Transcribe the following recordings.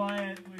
quiet. We're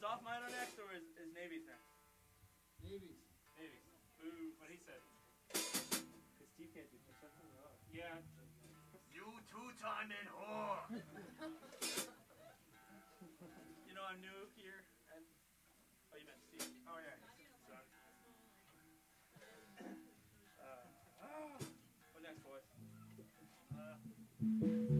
is off minor next, or is, is Navy's next? Navy's. Navy's. Boo, what he said. Because Steve can't do something. Yeah. You two time in whore! you know, I'm new here, and... Oh, you meant Steve. Oh, yeah. Sorry. Uh, oh. what next, boys? Uh,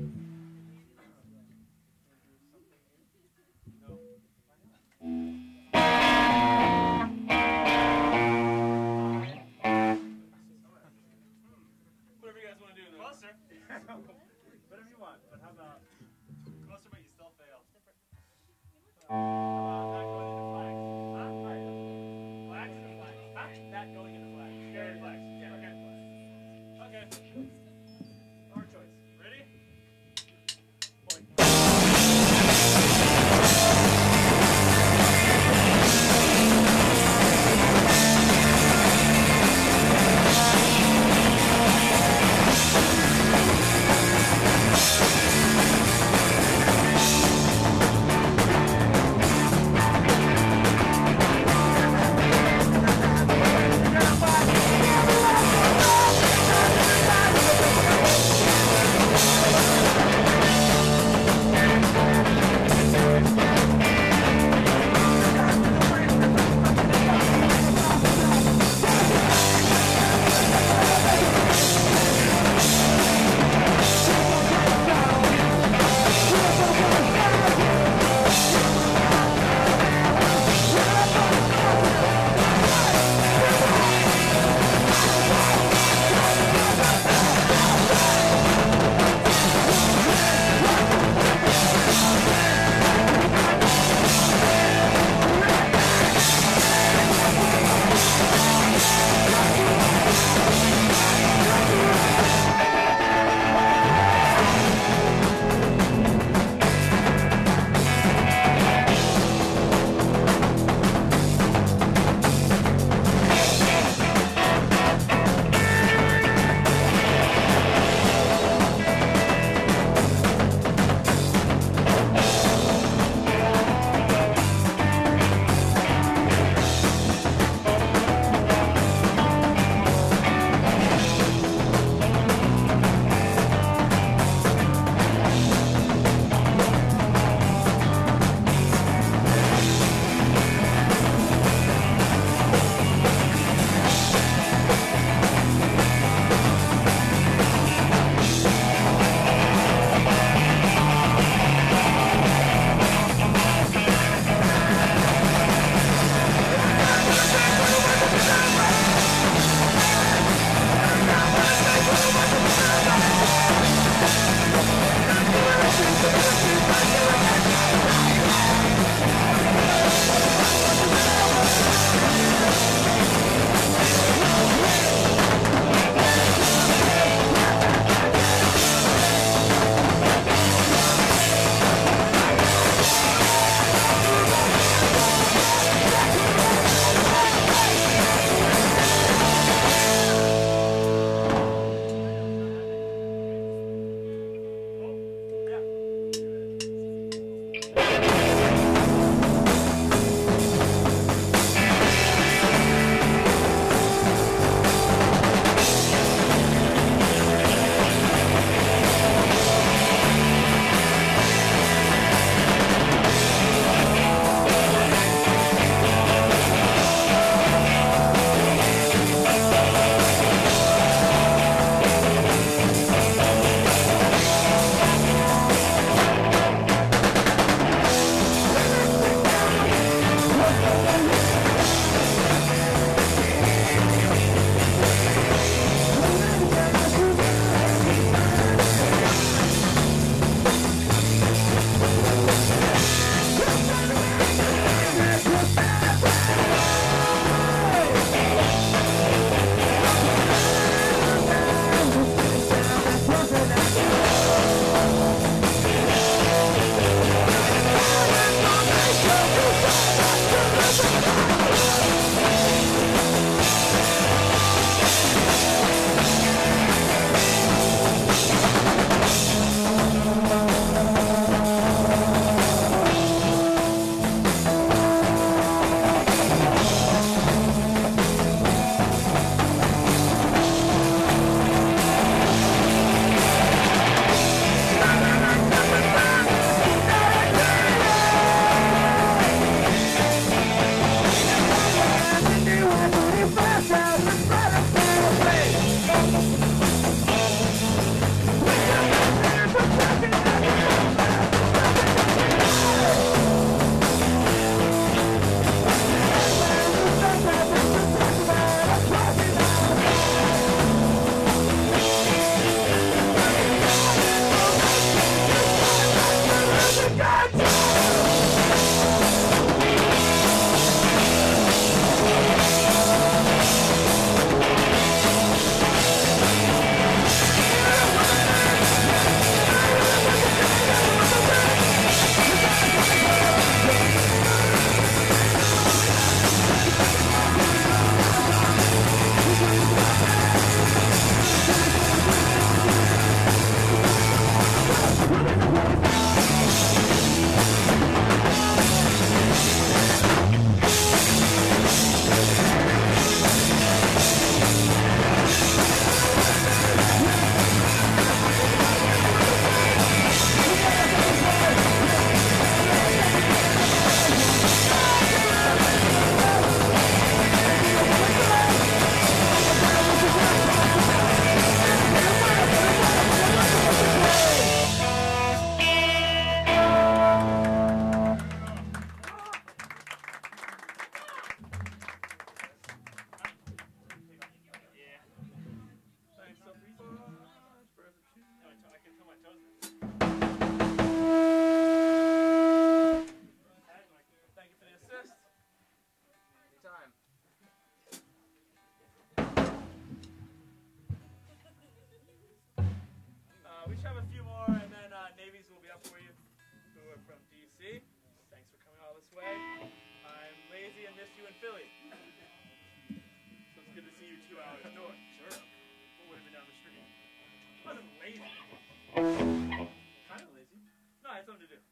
something to do.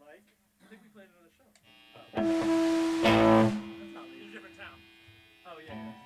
Like, I think we played another show. Oh. That's not It's a different town. Oh, yeah.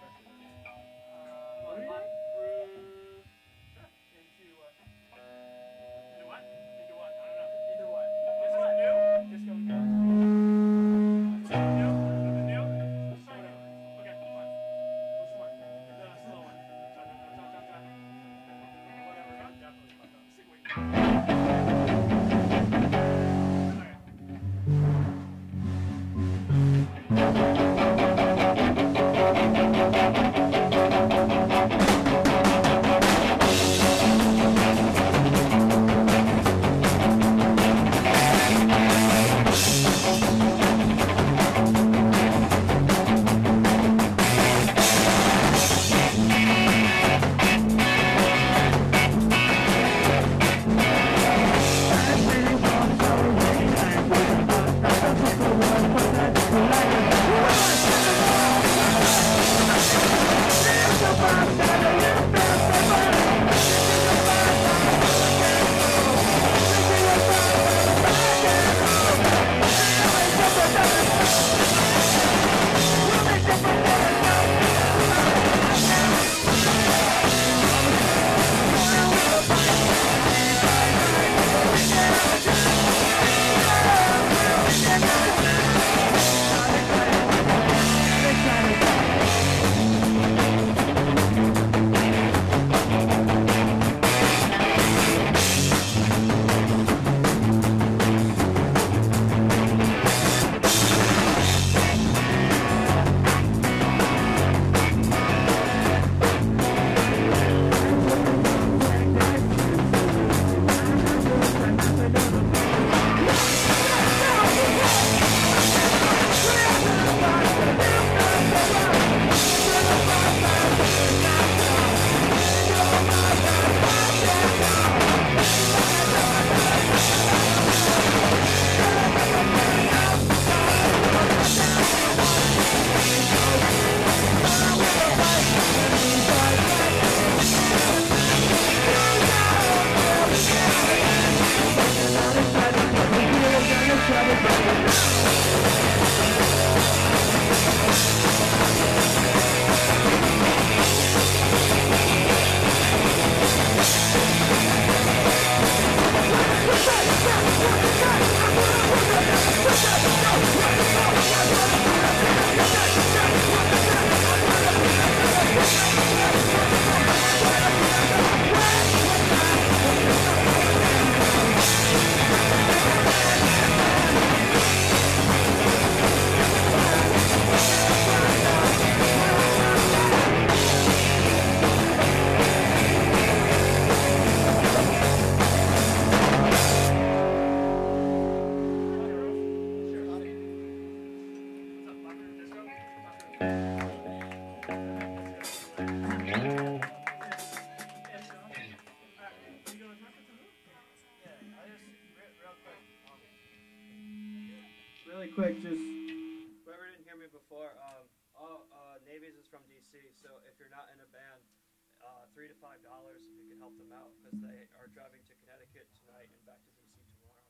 three to five dollars if you could help them out because they are driving to Connecticut tonight and back to DC tomorrow.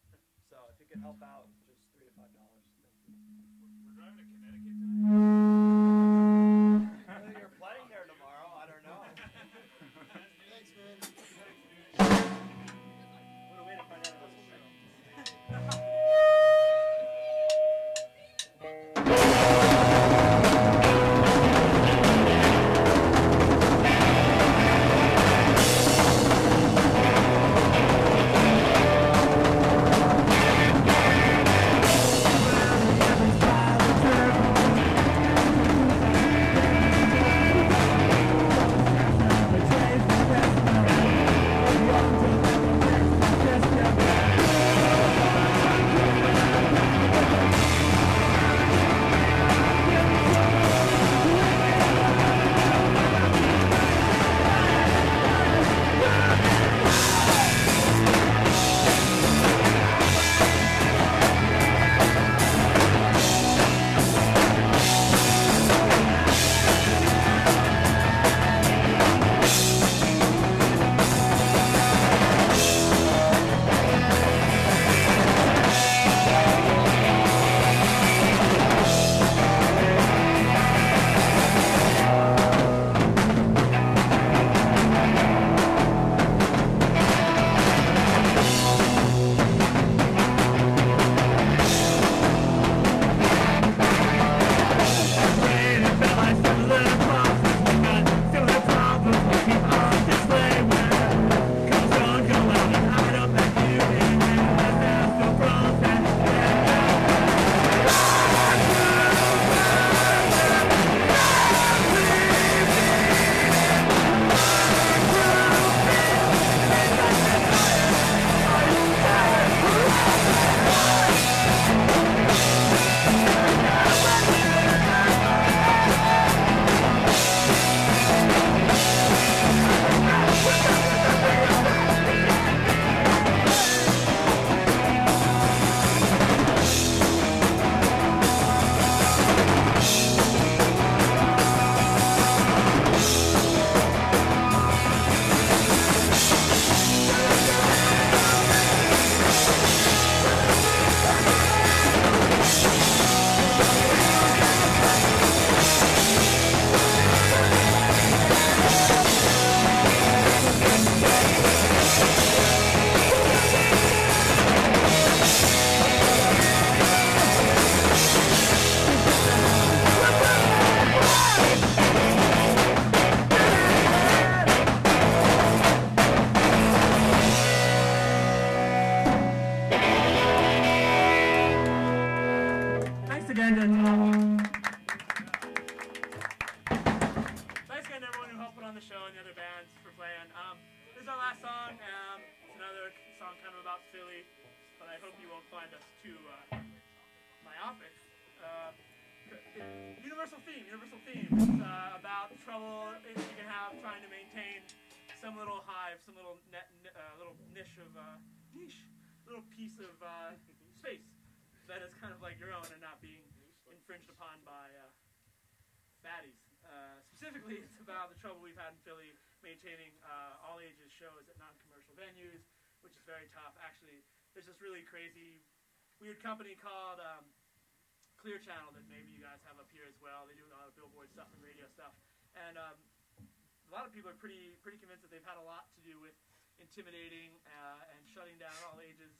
so if you could help out, just three to five dollars. We're driving to Connecticut. About Philly, but I hope you won't find us too uh, myopic. Uh, universal theme, universal theme. It's uh, about trouble you can have trying to maintain some little hive, some little net, uh, little niche of uh, niche, little piece of uh, space that is kind of like your own and not being infringed upon by fatties. Uh, specifically, it's about the trouble we've had in Philly maintaining uh, all ages shows at non-commercial venues, which is very tough. Actually, there's this really crazy, weird company called um, Clear Channel that maybe you guys have up here as well. They do a lot of billboard stuff and radio stuff, and um, a lot of people are pretty pretty convinced that they've had a lot to do with intimidating uh, and shutting down all ages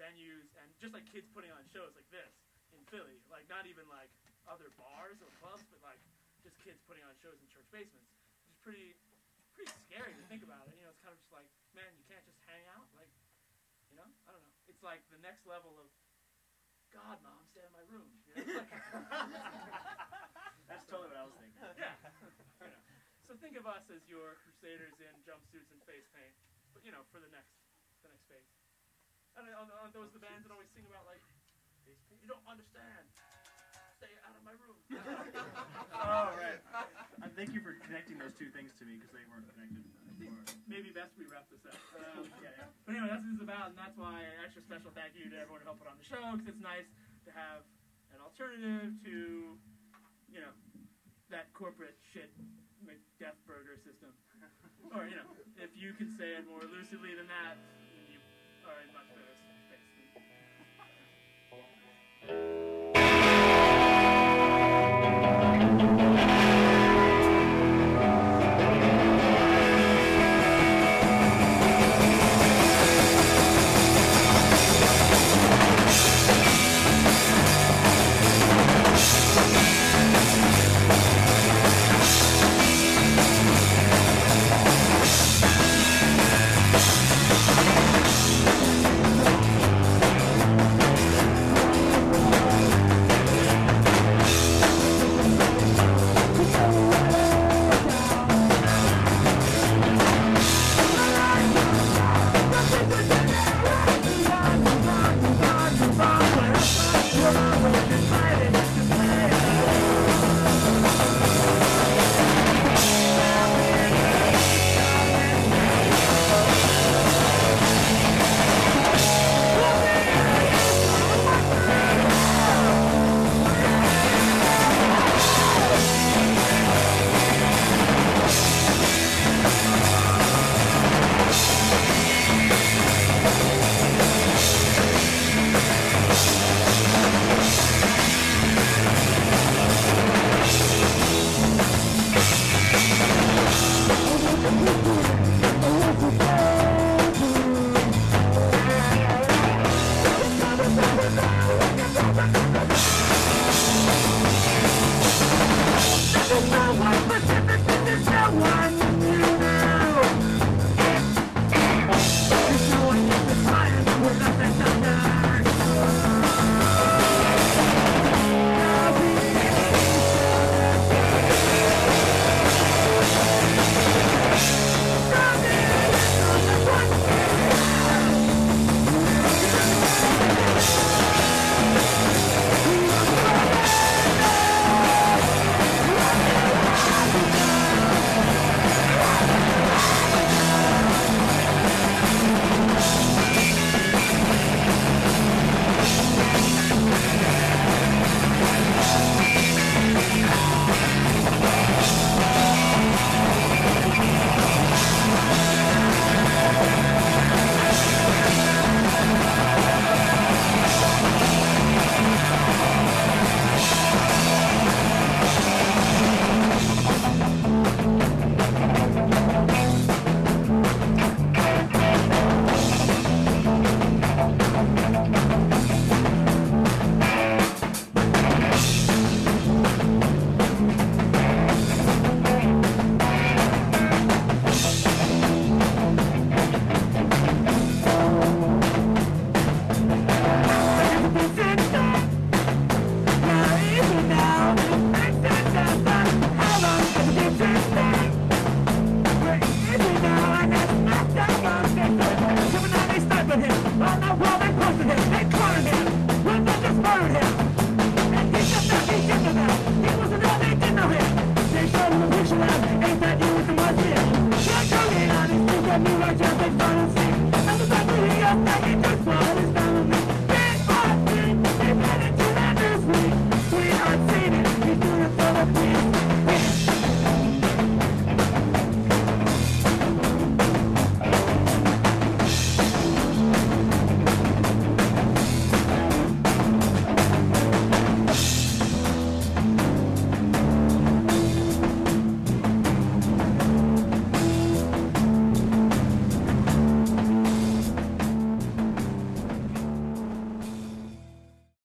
venues and just like kids putting on shows like this in Philly, like not even like other bars or clubs, but like just kids putting on shows in church basements, which is pretty pretty scary to think about it. You know, it's kind of just like, man, you can't just hang out, like, you know, I don't know. It's like the next level of, God, mom, stay in my room. You know? like, That's totally what I was thinking. yeah. You know. So think of us as your crusaders in jumpsuits and face paint, but you know, for the next the next phase. And on, on those the bands that always sing about like, you don't understand. My room. Oh, right. Thank you for connecting those two things to me because they weren't connected before. Maybe best we wrap this up. Um, Yeah, yeah. But anyway, that's what it's about, and that's why an extra special thank you to everyone who helped put on the show, because it's nice to have an alternative to, you know, that corporate shit McDeath burger system. or, you know, if you can say it more lucidly than that, then you are in much better one just